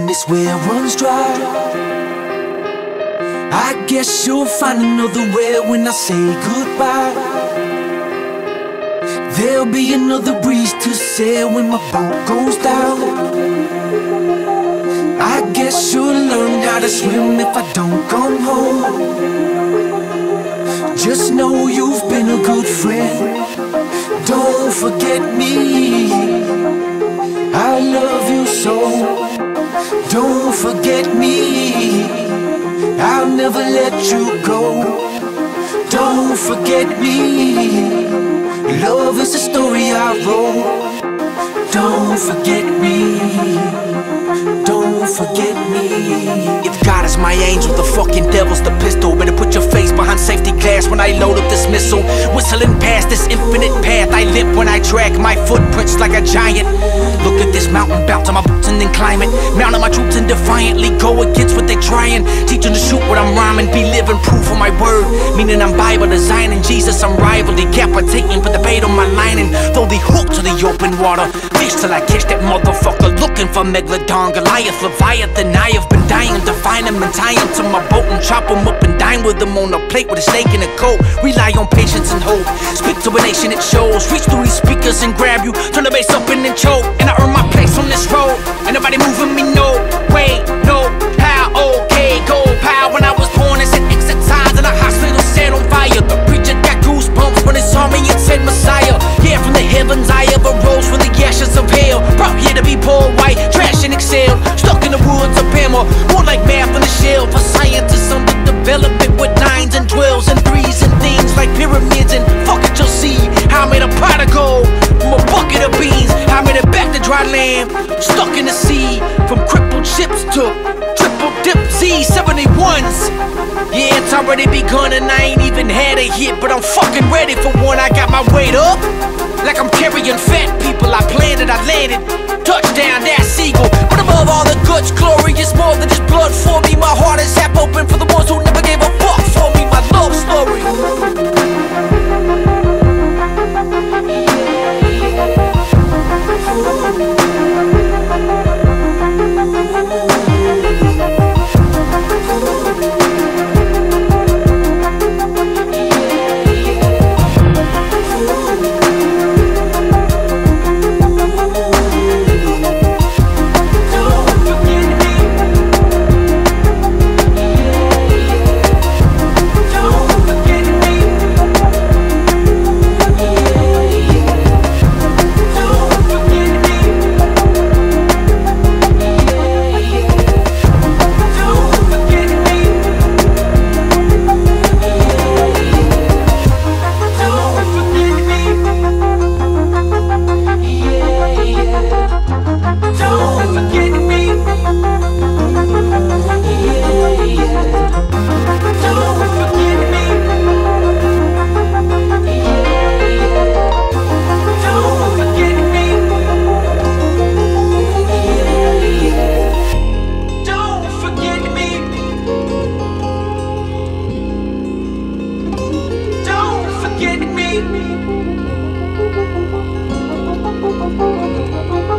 when this well runs dry. I guess you'll find another well when I say goodbye. There'll be another breeze to sail when my boat goes down. I guess you'll learn how to swim if I don't come home. Just know you've been a good friend. Don't forget me. Don't forget me. I'll never let you go. Don't forget me. Love is a story I wrote. Don't forget me. Don't forget me. If God is my angel, the fucking devil's the pistol. Better put your face behind safety glass when I load missile. Whistling past this infinite path, I limp when I drag my footprints like a giant. Look at this mountain, bounce on my boots and then climb it. Mounting my troops and defiantly go against what they trying. Teaching to shoot what I'm rhyming, be living proof of my word. Meaning I'm Bible designing Jesus, I'm rival, decapitating, put the bait on my lining. Throw the hook to the open water. Fish till I catch that motherfucker looking for Megalodon, Goliath, Leviathan. I have been dying to find him and tie him to my boat and chop him up and with them on a plate with a steak and a coat. Rely on patience and hope. Speak to a nation it shows. Reach through these speakers and grab you. Turn the bass up and then choke. And I earn my place on this road. Ain't nobody moving me, dip Z71s. Yeah, it's already begun and I ain't even had a hit, but I'm fucking ready for one. I got my weight up. Like I'm carrying fat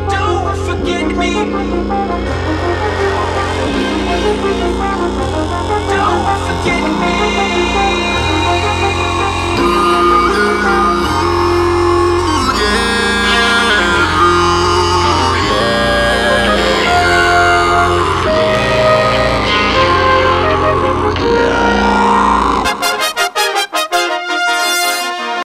Don't forget me.